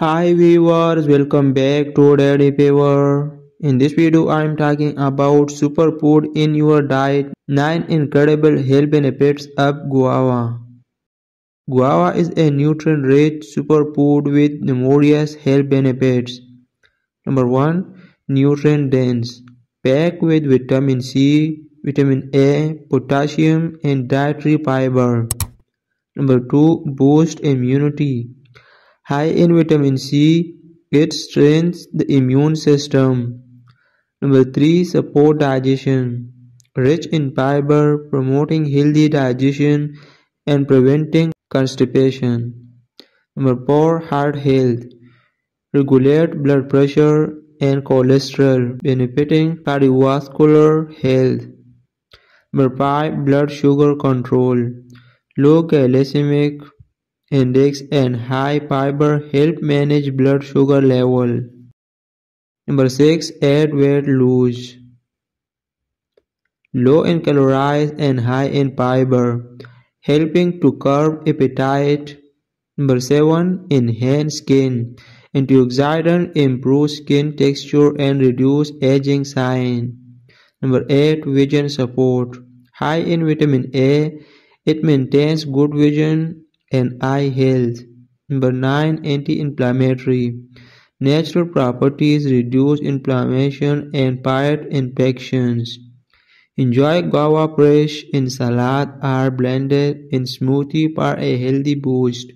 Hi viewers, welcome back to Daddy Fever. In this video, I am talking about superfood in your diet. 9 incredible health benefits of guava. Guava is a nutrient-rich superfood with numerous health benefits. Number 1. Nutrient-dense. Packed with vitamin C, vitamin A, potassium, and dietary fiber. Number 2. Boost immunity High in vitamin C, it strengthens the immune system. Number 3. Support digestion. Rich in fiber, promoting healthy digestion and preventing constipation. Number 4. Heart health. Regulate blood pressure and cholesterol, benefiting cardiovascular health. Number 5. Blood sugar control. Low glycemic index and high fiber help manage blood sugar level. Number 6. Add weight loss. Low in calories and high in fiber, helping to curb appetite. Number 7. Enhance skin. Antioxidant improve skin texture and reduce aging sign. Number 8. Vision support. High in vitamin A, it maintains good vision and eye health. Number 9. Anti-inflammatory. Natural properties reduce inflammation and fight infections. Enjoy guava fresh in salad or blended in smoothie for a healthy boost.